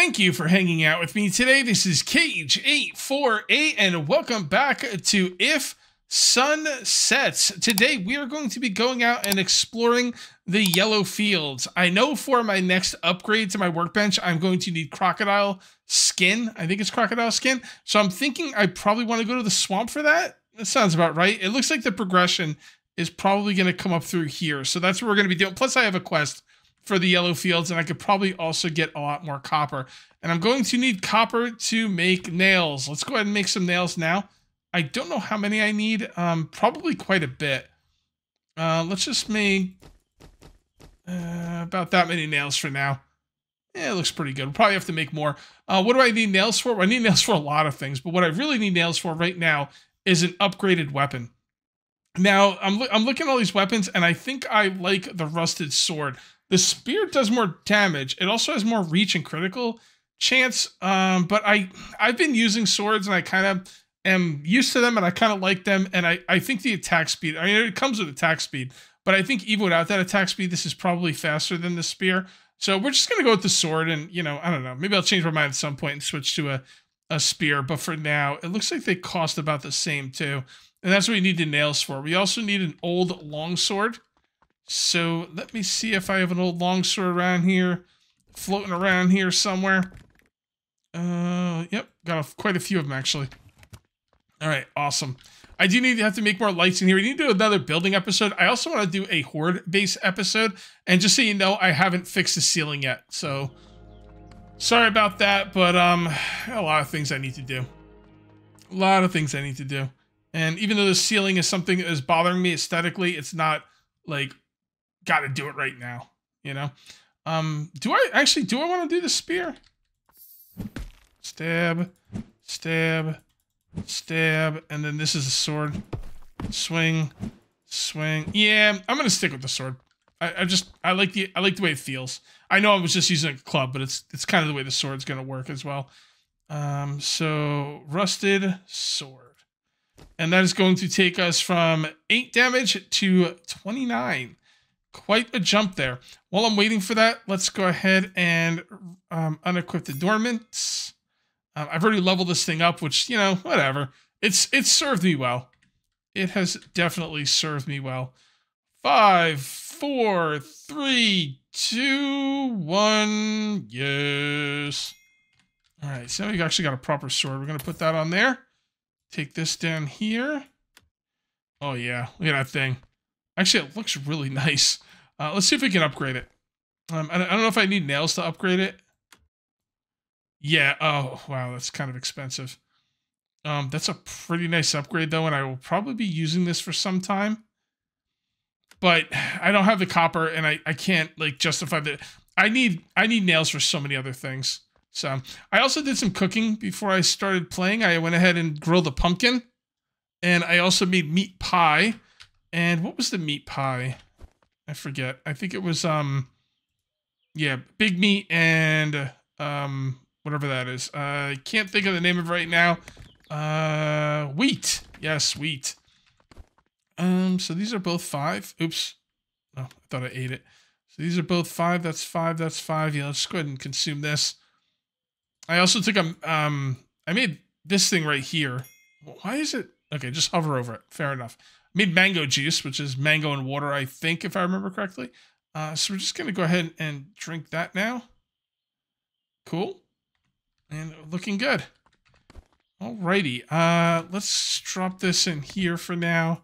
Thank you for hanging out with me today. This is Kage848, and welcome back to If Sun Sets. Today, we are going to be going out and exploring the yellow fields. I know for my next upgrade to my workbench, I'm going to need crocodile skin. I think it's crocodile skin. So I'm thinking I probably want to go to the swamp for that. That sounds about right. It looks like the progression is probably going to come up through here. So that's what we're going to be doing. Plus, I have a quest for the yellow fields, and I could probably also get a lot more copper. And I'm going to need copper to make nails. Let's go ahead and make some nails now. I don't know how many I need. Um, probably quite a bit. Uh, let's just make uh, about that many nails for now. Yeah, it looks pretty good. We'll probably have to make more. Uh, what do I need nails for? I need nails for a lot of things, but what I really need nails for right now is an upgraded weapon. Now, I'm, I'm looking at all these weapons, and I think I like the rusted sword. The spear does more damage. It also has more reach and critical chance. Um, but I I've been using swords and I kind of am used to them and I kind of like them. And I, I think the attack speed, I mean, it comes with attack speed, but I think even without that attack speed, this is probably faster than the spear. So we're just gonna go with the sword and you know, I don't know, maybe I'll change my mind at some point and switch to a, a spear. But for now, it looks like they cost about the same too. And that's what we need the nails for. We also need an old longsword. So let me see if I have an old longsword around here, floating around here somewhere. Uh, yep, got a, quite a few of them actually. All right, awesome. I do need to have to make more lights in here. We need to do another building episode. I also want to do a horde base episode. And just so you know, I haven't fixed the ceiling yet. So sorry about that, but um, a lot of things I need to do. A lot of things I need to do. And even though the ceiling is something that is bothering me aesthetically, it's not like got to do it right now, you know? Um, do I actually, do I want to do the spear? Stab, stab, stab, and then this is a sword. Swing, swing. Yeah, I'm gonna stick with the sword. I, I just I like the I like the way it feels. I know I was just using a club, but it's it's kind of the way the sword's gonna work as well. Um, so rusted sword. And that is going to take us from 8 damage to 29 quite a jump there. While I'm waiting for that, let's go ahead and um, unequip the dormants. Um, I've already leveled this thing up, which, you know, whatever. It's it's served me well. It has definitely served me well. Five, four, three, two, one. Yes. All right, so we actually got a proper sword. We're going to put that on there. Take this down here. Oh, yeah. Look at that thing. Actually, it looks really nice. Uh, let's see if we can upgrade it. Um, I, don't know if I need nails to upgrade it. Yeah. Oh, wow. That's kind of expensive. Um, that's a pretty nice upgrade, though, and I will probably be using this for some time. But I don't have the copper, and I, I can't, like, justify the... I need I need nails for so many other things. So I also did some cooking before I started playing. I went ahead and grilled a pumpkin, and I also made meat pie. And what was the meat pie? I forget. I think it was um yeah, big meat and um whatever that is. Uh, I can't think of the name of it right now. Uh wheat. Yes, wheat. Um so these are both 5. Oops. Oh, I thought I ate it. So these are both 5. That's 5. That's 5. Yeah, let's go ahead and consume this. I also took a um I made this thing right here. Why is it Okay, just hover over it. Fair enough I made mango juice, which is mango and water, I think, if I remember correctly. Uh, so we're just going to go ahead and drink that now. Cool. And looking good. Alrighty. Uh, let's drop this in here for now.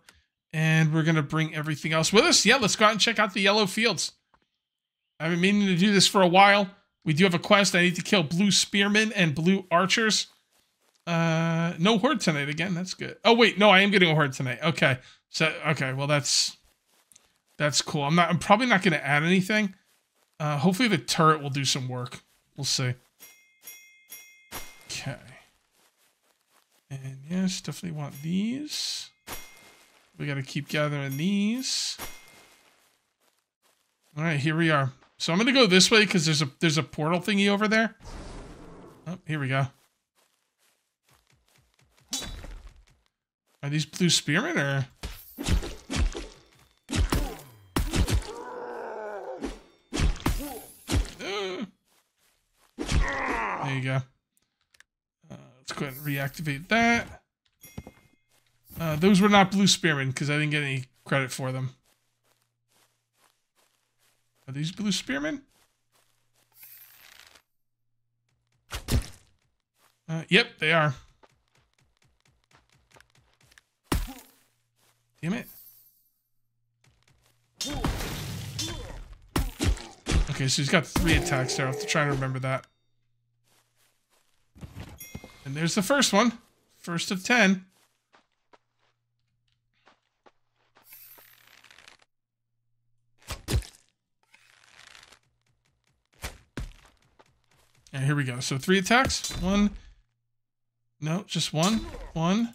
And we're going to bring everything else with us. Yeah, let's go out and check out the yellow fields. I've been meaning to do this for a while. We do have a quest. I need to kill blue spearmen and blue archers. Uh, no horde tonight again. That's good. Oh wait, no, I am getting a horde tonight. Okay, so okay, well that's that's cool. I'm not. I'm probably not going to add anything. Uh, hopefully the turret will do some work. We'll see. Okay. And yes, definitely want these. We got to keep gathering these. All right, here we are. So I'm gonna go this way because there's a there's a portal thingy over there. Oh, here we go. Are these blue spearmen or? There you go. Uh, let's go ahead and reactivate that. Uh, those were not blue spearmen because I didn't get any credit for them. Are these blue spearmen? Uh, yep, they are. Damn it. Okay, so he's got three attacks there. I have to try to remember that. And there's the first one. First of ten. Here we go. So three attacks. One. No, just one. One.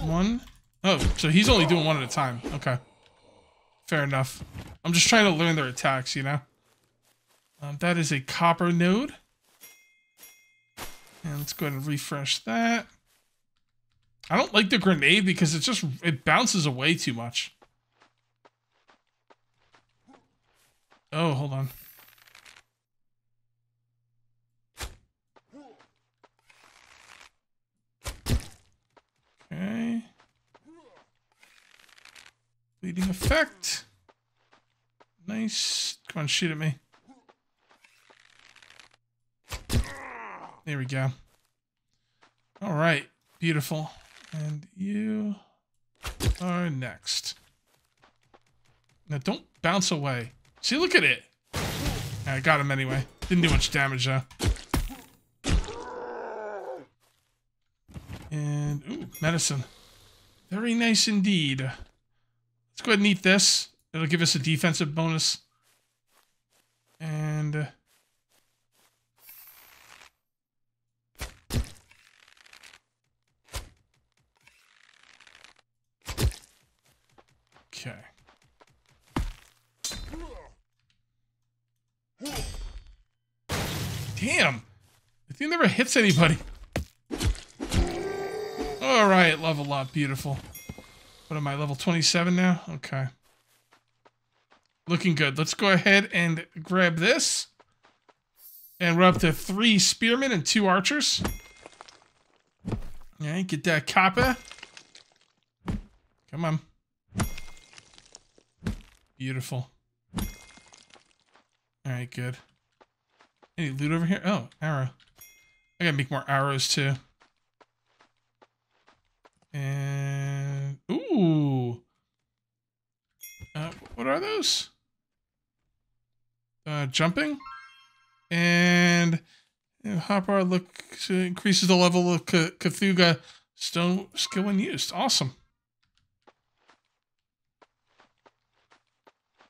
One. Oh, so he's only doing one at a time. Okay. Fair enough. I'm just trying to learn their attacks, you know? Um, that is a copper node. And let's go ahead and refresh that. I don't like the grenade because it just, it bounces away too much. Oh, hold on. Okay. Bleeding effect. Nice. Come on, shoot at me. There we go. All right. Beautiful. And you are next. Now, don't bounce away. See, look at it. I got him anyway. Didn't do much damage, though. And, ooh, medicine. Very nice indeed. Let's go ahead and eat this. It'll give us a defensive bonus. And... Uh, okay. Damn! The thing never hits anybody. All right, level up. Beautiful. What am I, level 27 now? Okay. Looking good. Let's go ahead and grab this. And we're up to three spearmen and two archers. Right, get that copper. Come on. Beautiful. All right, good. Any loot over here? Oh, arrow. I gotta make more arrows too. And ooh, uh, what are those? Uh, jumping, and you hotbar look increases the level of Cthugha stone skill when used. Awesome.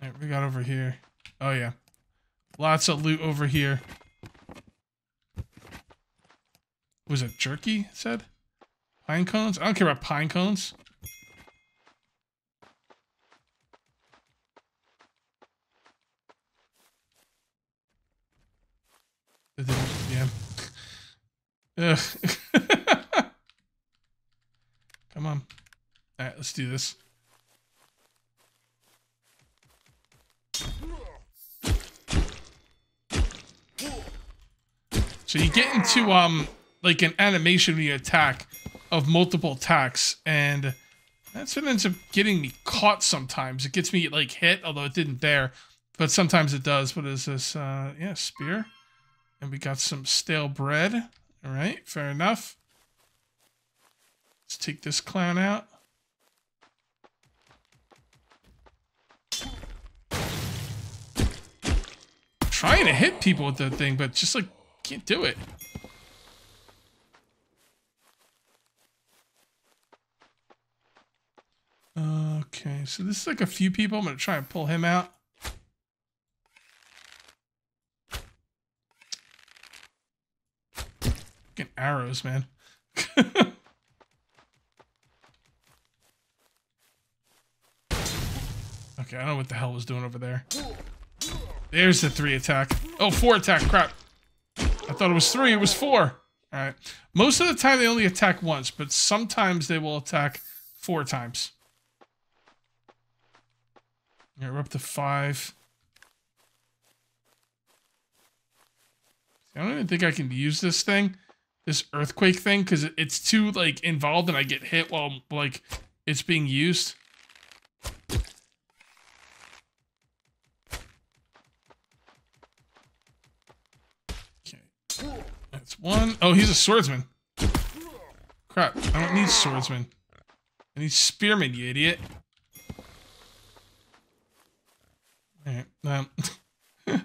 All right, we got over here. Oh yeah, lots of loot over here. Was it jerky? It said. Pine cones? I don't care about pine cones. Yeah. Ugh. Come on. Alright, let's do this. So you get into um like an animation when you attack of multiple attacks, and that's what ends up getting me caught sometimes. It gets me, like, hit, although it didn't there, but sometimes it does. What is this? Uh, yeah, spear. And we got some stale bread. All right, fair enough. Let's take this clown out. trying to hit people with the thing, but just like can't do it. Okay, so this is like a few people. I'm going to try and pull him out. Fucking arrows, man. okay, I don't know what the hell was doing over there. There's the three attack. Oh, four attack. Crap. I thought it was three. It was four. All right. Most of the time, they only attack once, but sometimes they will attack four times. Yeah, we're up to five. I don't even think I can use this thing, this earthquake thing, because it's too like involved and I get hit while like it's being used. Okay. That's one. Oh, he's a swordsman. Crap, I don't need swordsman. I need spearman, you idiot. Alright, um...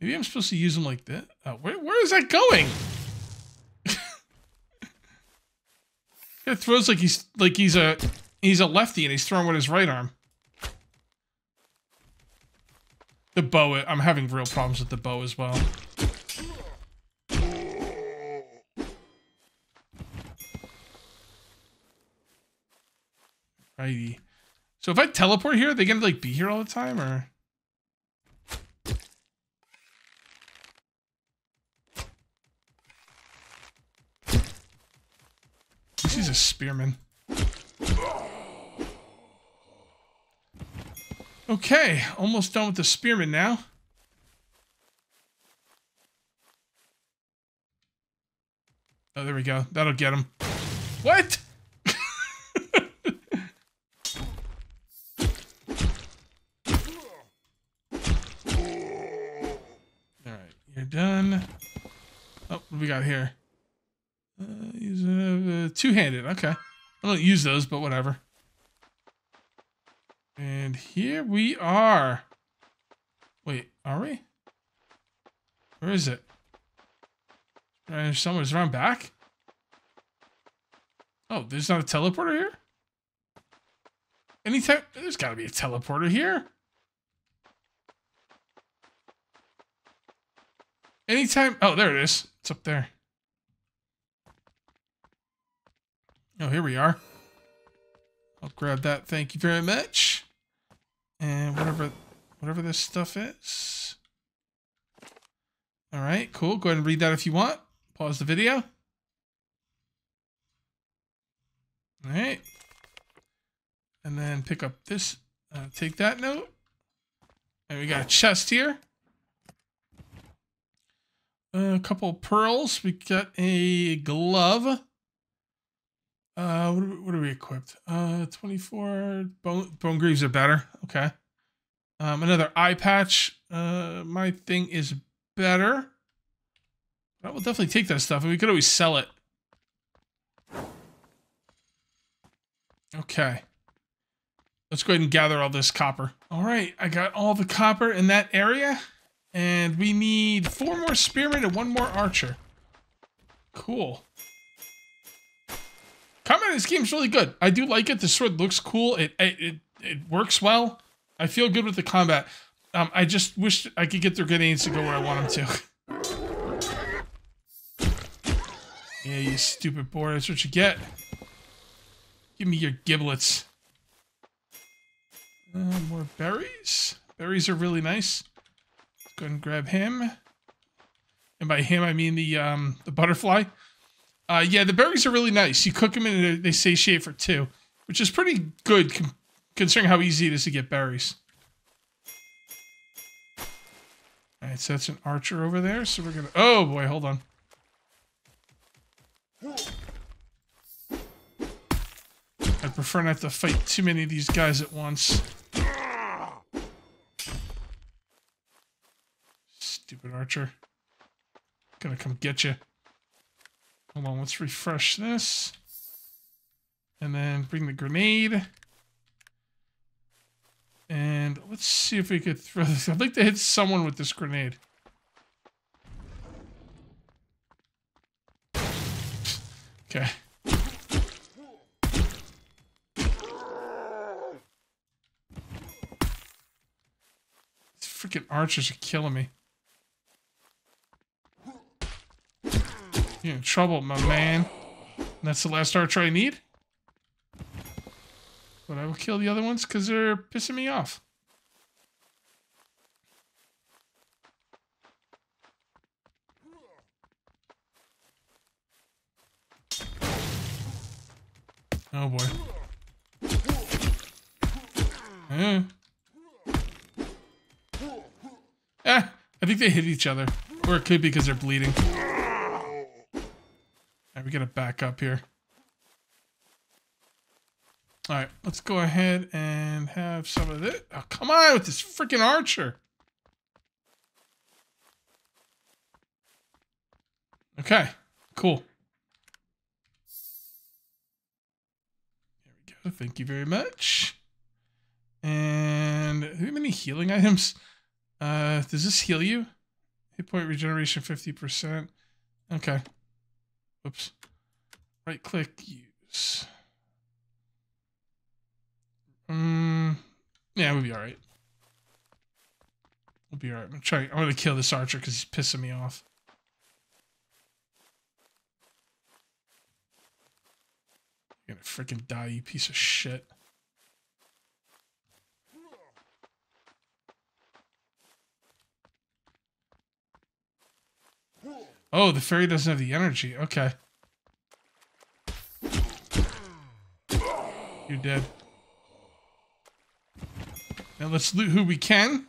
Maybe I'm supposed to use them like that. Oh, where, where is that going? it throws like he's like he's a he's a lefty and he's throwing with his right arm. The bow, I'm having real problems with the bow as well. Righty. So if I teleport here, are they gonna like be here all the time or? He's a spearman. Okay, almost done with the spearman now. Oh, there we go. That'll get him. What? Alright, you're done. Oh, what do we got here? Uh, uh, two-handed. Okay. I don't use those, but whatever. And here we are. Wait, are we? Where is it? Uh, somewhere's around back? Oh, there's not a teleporter here? Anytime, there's gotta be a teleporter here. Anytime, oh, there it is. It's up there. Oh, here we are. I'll grab that. Thank you very much. And whatever, whatever this stuff is. All right, cool. Go ahead and read that if you want. Pause the video. All right. And then pick up this, uh, take that note. And we got a chest here. A couple pearls. We got a glove. Uh, what are, we, what are we equipped? Uh, 24 bone, bone greaves are better. Okay. Um, another eye patch. Uh, my thing is better. I will definitely take that stuff, and we could always sell it. Okay. Let's go ahead and gather all this copper. All right, I got all the copper in that area, and we need four more spearmen and one more archer. Cool. Combat in this game is really good. I do like it. The sword looks cool. It it it, it works well. I feel good with the combat. Um, I just wish I could get their grenades to go where I want them to. yeah, you stupid boy. That's what you get. Give me your giblets. Uh, more berries. Berries are really nice. Go and grab him. And by him, I mean the um the butterfly. Uh, yeah, the berries are really nice. You cook them and they satiate for two, which is pretty good considering how easy it is to get berries. All right, so that's an archer over there. So we're gonna. Oh boy, hold on. I prefer not to fight too many of these guys at once. Stupid archer. Gonna come get you. Hold on, let's refresh this. And then bring the grenade. And let's see if we could throw this. I'd like to hit someone with this grenade. Okay. These freaking archers are killing me. You're in trouble, my man. That's the last archer I need? But I will kill the other ones because they're pissing me off. Oh boy. Eh. Ah, I think they hit each other. Or it could be because they're bleeding. Alright, we gotta back up here. Alright, let's go ahead and have some of this. Oh, come on with this freaking archer. Okay, cool. There we go. Thank you very much. And do we have any healing items? Uh, does this heal you? Hit point regeneration 50%. Okay. Oops. Right click, use. Um, yeah, we'll be alright. We'll be alright. I'm gonna. I'm gonna kill this archer because he's pissing me off. You're gonna freaking die, you piece of shit. Oh, the fairy doesn't have the energy. Okay. You're dead. Now let's loot who we can.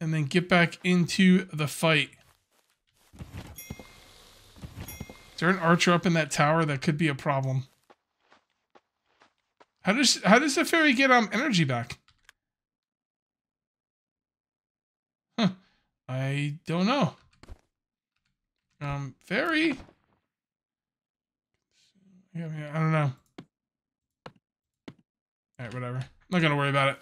And then get back into the fight. Is there an archer up in that tower? That could be a problem. How does how does the fairy get um energy back? Huh. I don't know. Um. Yeah, I don't know. All right, whatever. I'm not gonna worry about it.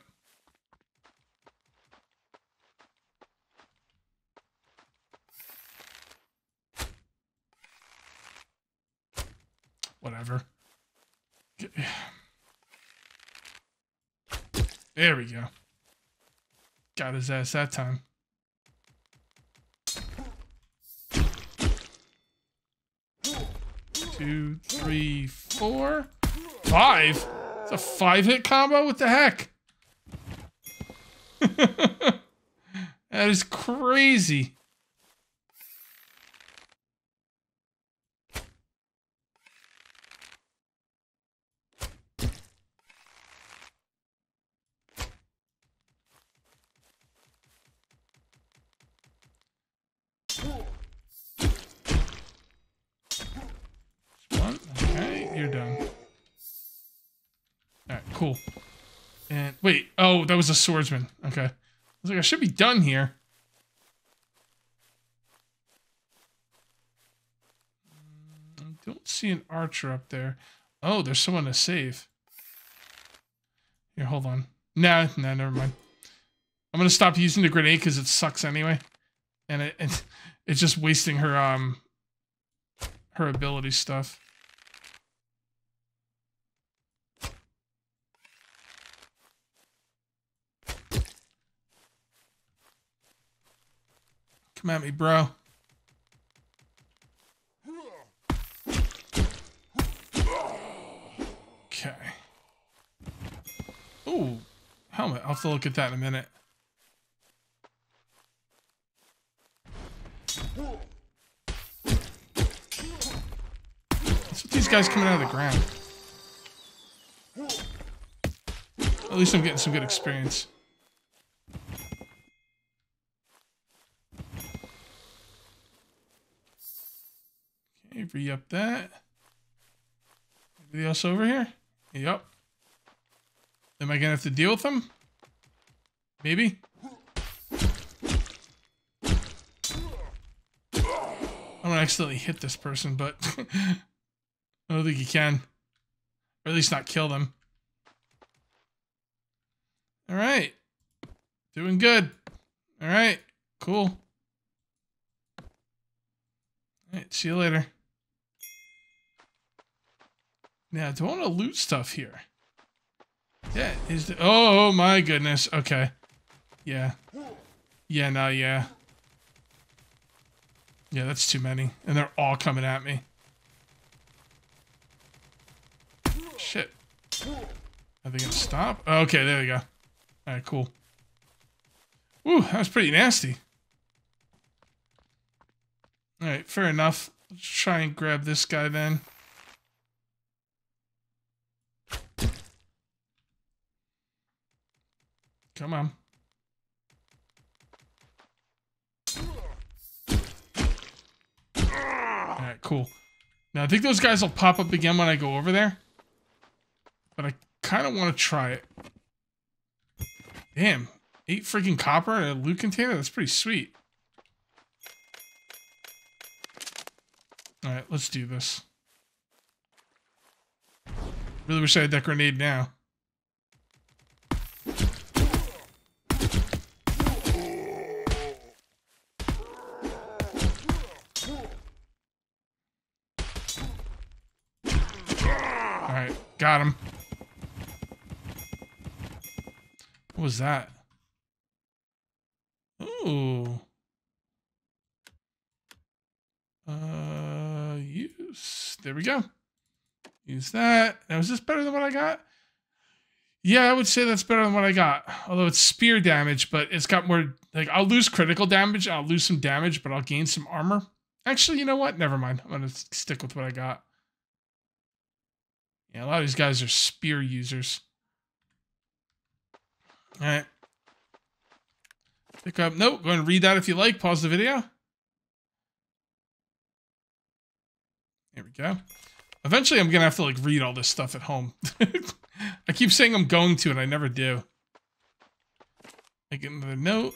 Whatever. There we go. Got his ass that time. Two, three, four, five. It's a five hit combo? What the heck? that is crazy. Was a swordsman. Okay. I was like, I should be done here. Mm, I don't see an archer up there. Oh, there's someone to save. Here, hold on. Nah, nah, never mind. I'm gonna stop using the grenade because it sucks anyway, and it, it it's just wasting her um her ability stuff. Come at me, bro. Okay. Ooh, helmet. I'll have to look at that in a minute. What's with these guys coming out of the ground? At least I'm getting some good experience. Re-up that. Anybody else over here? Yep. Am I gonna have to deal with them? Maybe. I'm gonna accidentally hit this person, but I don't think you can. Or at least not kill them. Alright. Doing good. Alright. Cool. Alright, see you later. Now, do I want to loot stuff here? Yeah, is the, oh my goodness. Okay. Yeah. Yeah, no, yeah. Yeah, that's too many. And they're all coming at me. Shit. Are they gonna stop? Okay, there we go. Alright, cool. Ooh, that was pretty nasty. Alright, fair enough. Let's try and grab this guy then. Come on. Alright, cool. Now, I think those guys will pop up again when I go over there. But I kind of want to try it. Damn. Eight freaking copper and a loot container? That's pretty sweet. Alright, let's do this. Really wish I had that grenade now. Got him. What was that? Ooh. Uh, use. There we go. Use that. Now, is this better than what I got? Yeah, I would say that's better than what I got. Although it's spear damage, but it's got more. Like, I'll lose critical damage. I'll lose some damage, but I'll gain some armor. Actually, you know what? Never mind. I'm going to stick with what I got. Yeah, a lot of these guys are spear users. All right. Pick up. Nope. Go ahead and read that if you like. Pause the video. Here we go. Eventually, I'm gonna have to like read all this stuff at home. I keep saying I'm going to, and I never do. I get another note.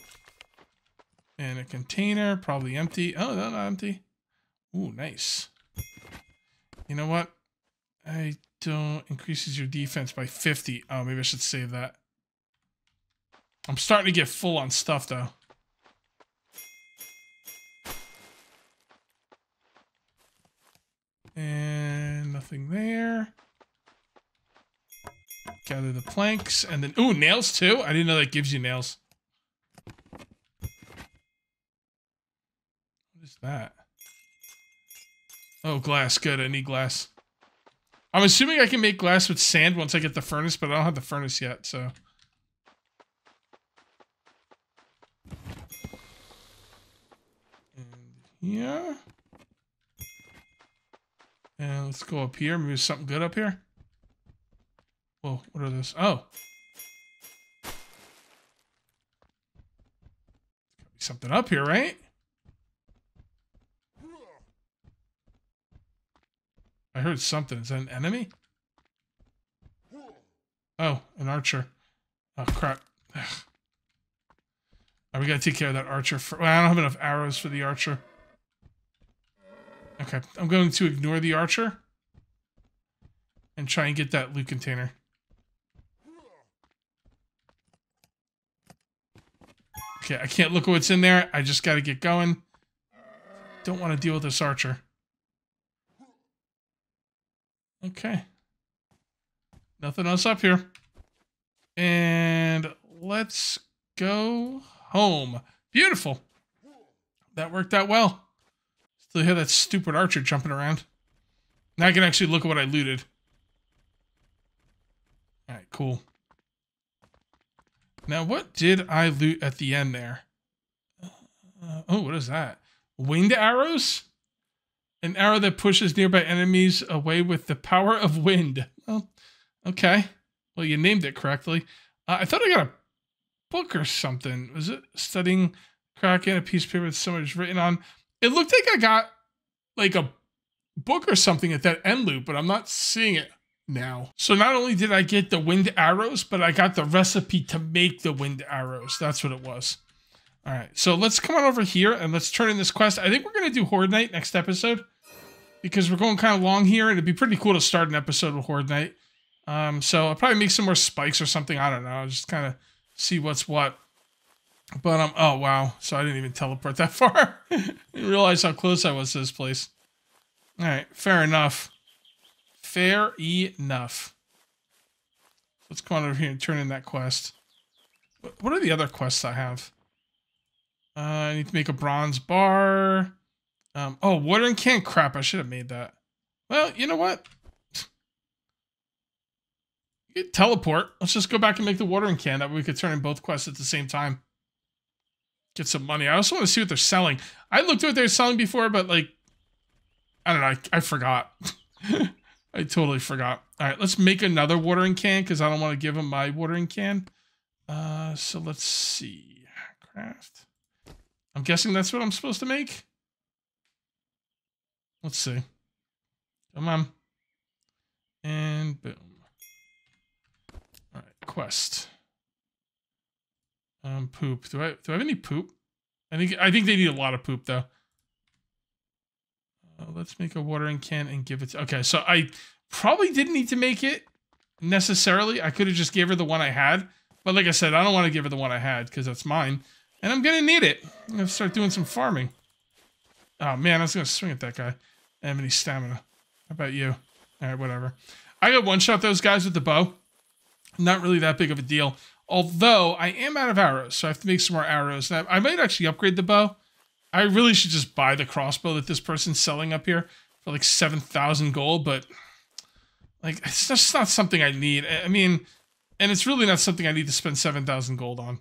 And a container, probably empty. Oh, no, not empty. Ooh, nice. You know what? I don't increases your defense by 50. Oh, maybe I should save that. I'm starting to get full on stuff though. And nothing there. Gather the planks and then, ooh, nails too? I didn't know that gives you nails. What is that? Oh, glass. Good. I need glass. I'm assuming I can make glass with sand once I get the furnace, but I don't have the furnace yet, so. Yeah. And let's go up here. Maybe something good up here. Whoa, what are this? Oh. Something up here, right? I heard something. Is that an enemy? Oh, an archer. Oh, crap. Ugh. Oh, we gotta take care of that archer. For, well, I don't have enough arrows for the archer. Okay, I'm going to ignore the archer and try and get that loot container. Okay, I can't look at what's in there. I just got to get going. Don't want to deal with this archer. Okay. Nothing else up here. And let's go home. Beautiful. That worked out well. Still hear that stupid archer jumping around. Now I can actually look at what I looted. Alright, cool. Now, what did I loot at the end there? Uh, oh, what is that? Winged arrows? An arrow that pushes nearby enemies away with the power of wind. Well, okay. Well, you named it correctly. Uh, I thought I got a book or something. Was it studying Kraken, a piece of paper with so much written on? It looked like I got like a book or something at that end loop, but I'm not seeing it now. So not only did I get the wind arrows, but I got the recipe to make the wind arrows. That's what it was. All right, so let's come on over here and let's turn in this quest. I think we're going to do Horde Night next episode because we're going kind of long here and it'd be pretty cool to start an episode with Horde Night. Um, so I'll probably make some more spikes or something. I don't know. I'll just kind of see what's what. But um, oh wow! So I didn't even teleport that far. didn't realize how close I was to this place. All right, fair enough. Fair enough. Let's go on over here and turn in that quest. What are the other quests I have? Uh, I need to make a bronze bar. Um, oh, watering can. Crap! I should have made that. Well, you know what? teleport. Let's just go back and make the watering can. That way we could turn in both quests at the same time get some money. I also want to see what they're selling. I looked at what they're selling before, but like, I don't know. I, I forgot. I totally forgot. All right, let's make another watering can because I don't want to give him my watering can. Uh, so let's see. Craft. I'm guessing that's what I'm supposed to make. Let's see. Come on. And boom. All right, quest. Um, poop. Do I do I have any poop? I think I think they need a lot of poop though. Uh, let's make a watering can and give it. To, okay, so I probably didn't need to make it necessarily. I could have just gave her the one I had, but like I said, I don't want to give her the one I had because that's mine, and I'm gonna need it. I'm gonna start doing some farming. Oh man, I was gonna swing at that guy. I have any stamina. How about you? All right, whatever. I got one shot those guys with the bow. Not really that big of a deal. Although I am out of arrows, so I have to make some more arrows. I, I might actually upgrade the bow. I really should just buy the crossbow that this person's selling up here for like 7,000 gold, but like it's just not something I need. I mean, and it's really not something I need to spend 7,000 gold on.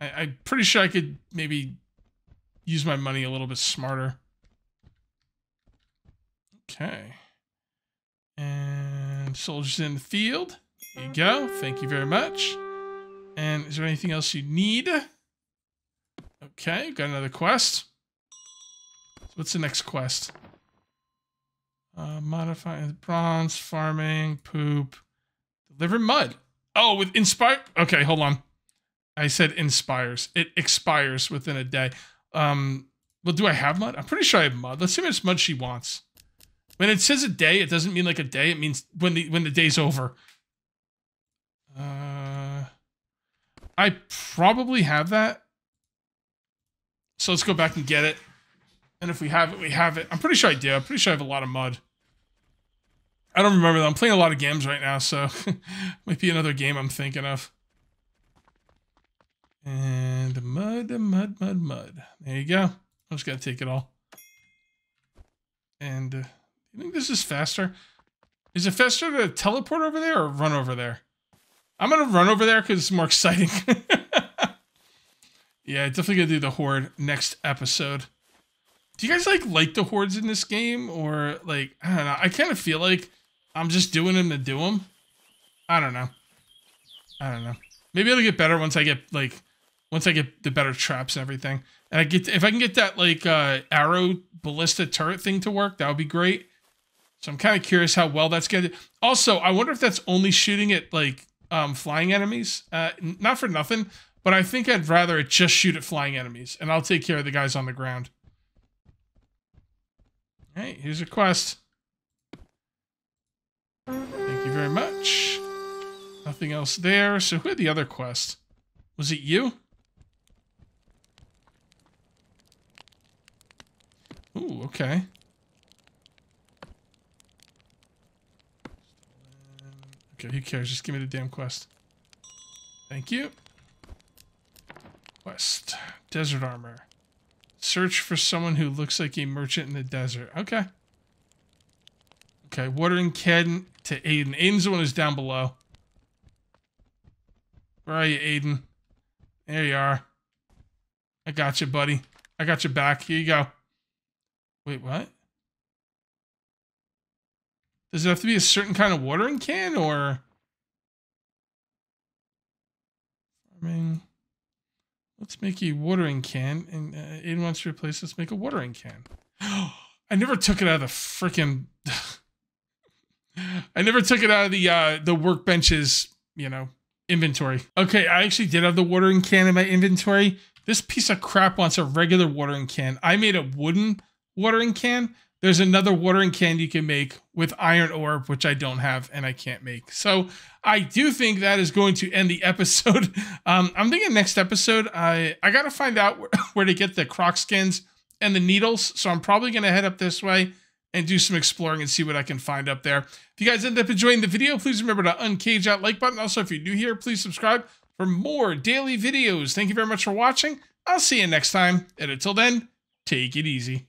I, I'm pretty sure I could maybe use my money a little bit smarter. Okay. And soldiers in the field. There you go. Thank you very much. And is there anything else you need? Okay, got another quest. What's the next quest? Uh, modifying bronze, farming, poop, deliver mud. Oh, with inspire. Okay, hold on. I said inspires. It expires within a day. Um, well, do I have mud? I'm pretty sure I have mud. Let's see how much mud she wants. When it says a day, it doesn't mean like a day. It means when the when the day's over. Uh, I probably have that. So let's go back and get it. And if we have it, we have it. I'm pretty sure I do. I'm pretty sure I have a lot of mud. I don't remember that. I'm playing a lot of games right now, so might be another game I'm thinking of. And mud, mud, mud, mud. There you go. I'm just gonna take it all. And uh, you think this is faster? Is it faster to teleport over there or run over there? I'm gonna run over there because it's more exciting. yeah, definitely gonna do the horde next episode. Do you guys like like the hordes in this game or like I don't know? I kind of feel like I'm just doing them to do them. I don't know. I don't know. Maybe it'll get better once I get like once I get the better traps and everything. And I get if I can get that like uh arrow ballista turret thing to work, that would be great. So I'm kind of curious how well that's to. Also, I wonder if that's only shooting at like um, flying enemies. Uh, not for nothing, but I think I'd rather it just shoot at flying enemies, and I'll take care of the guys on the ground. Hey, here's a quest. Thank you very much. Nothing else there. So who had the other quest? Was it you? Ooh, okay. Okay, who cares? Just give me the damn quest. Thank you. Quest. Desert armor. Search for someone who looks like a merchant in the desert. Okay. Okay, watering Ken to Aiden. Aiden's the one who's down below. Where are you, Aiden? There you are. I got you, buddy. I got your back. Here you go. Wait, what? Does it have to be a certain kind of watering can or? Farming. Let's make a watering can. And uh, Aiden wants to replace, let's make a watering can. I never took it out of the freaking. I never took it out of the uh, the workbench's, you know, inventory. Okay, I actually did have the watering can in my inventory. This piece of crap wants a regular watering can. I made a wooden watering can there's another watering can you can make with iron ore, which I don't have and I can't make. So I do think that is going to end the episode. Um, I'm thinking next episode, I, I got to find out where, where to get the croc skins and the needles. So I'm probably going to head up this way and do some exploring and see what I can find up there. If you guys end up enjoying the video, please remember to uncage that like button. Also, if you're new here, please subscribe for more daily videos. Thank you very much for watching. I'll see you next time. And until then, take it easy.